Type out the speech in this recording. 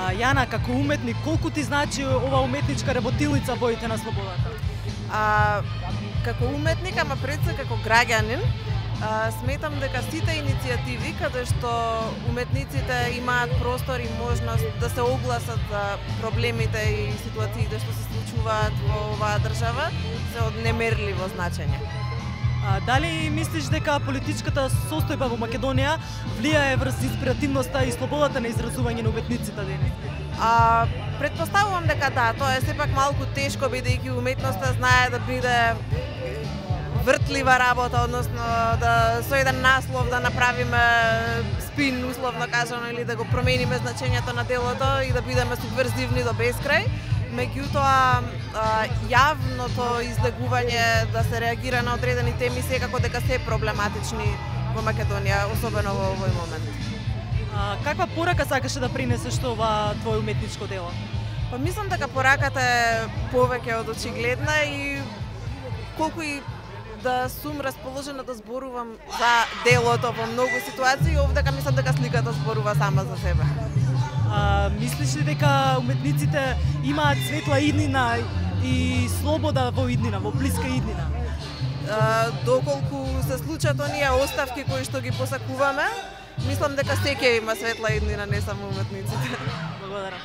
А, Јана, како уметник, колку ти значи ова уметничка работилница боите на слободата? А, како уметник, ама пред се како граѓанин, а, сметам дека сите иницијативи каде што уметниците имаат простор и можност да се огласат за проблемите и ситуациите што се случуваат во оваа држава се од немерливо значење. А, дали мислиш дека политичката состојба во Македонија влијае врз инспиративноста и слободата на изразување на уметниците денес? А, предпоставувам дека да, тоа е сепак малку тешко бидејќи уметноста знае да биде вртлива работа, односно да со еден наслов да направиме спин условно кажано или да го промениме значењето на делото и да бидеме субверзивни до бескрај. Меѓутоа, јавното излегување да се реагира на одредени теми секако дека се проблематични во Македонија, особено во овој момент. А, каква порака сакаше да принесеш ова твое уметничко дело? Па мислам дека пораката е повеќе од очигледна и колку и да сум расположена да зборувам за делото во многу ситуации, овдека мислам дека сликата зборува сама за себе. А, мислиш ли дека уметниците имаат светла иднина и слобода во иднина, во блиска иднина? А, доколку се случат оние оставки кои што ги посакуваме, мислам дека секој има светла иднина, не само уметниците. Благодарам.